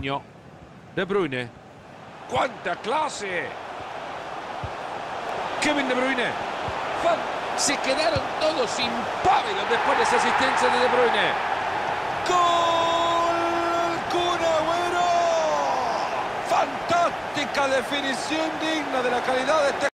De Bruyne. ¡Cuánta clase! Kevin De Bruyne. Fan- Se quedaron todos impávidos después de esa asistencia de De Bruyne. ¡Gol! ¡Kun Agüero! Fantástica definición digna de la calidad de este